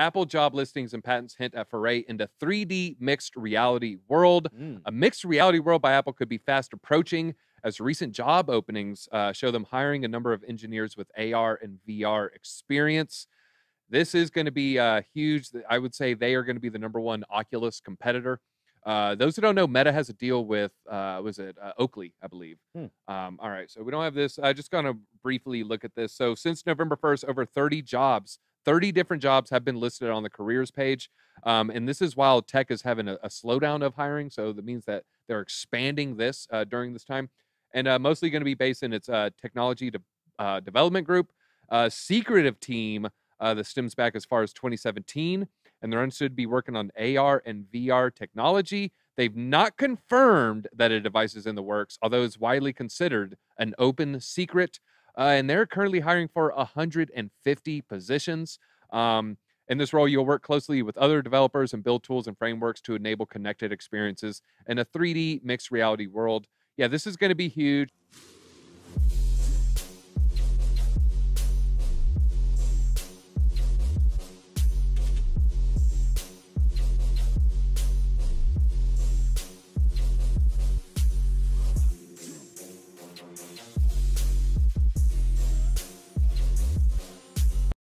Apple job listings and patents hint at foray into 3D mixed reality world. Mm. A mixed reality world by Apple could be fast approaching as recent job openings uh, show them hiring a number of engineers with AR and VR experience. This is going to be uh, huge. I would say they are going to be the number one Oculus competitor. Uh, those who don't know, Meta has a deal with uh, was it uh, Oakley, I believe. Hmm. Um, all right, so we don't have this. I just gonna briefly look at this. So since November first, over 30 jobs, 30 different jobs have been listed on the careers page, um, and this is while tech is having a, a slowdown of hiring. So that means that they're expanding this uh, during this time, and uh, mostly going to be based in its uh, technology de- uh, development group, uh, secretive team uh, that stems back as far as 2017 and they're understood to be working on AR and VR technology. They've not confirmed that a device is in the works, although it's widely considered an open secret. Uh, and they're currently hiring for 150 positions. Um, in this role, you'll work closely with other developers and build tools and frameworks to enable connected experiences in a 3D mixed reality world. Yeah, this is going to be huge.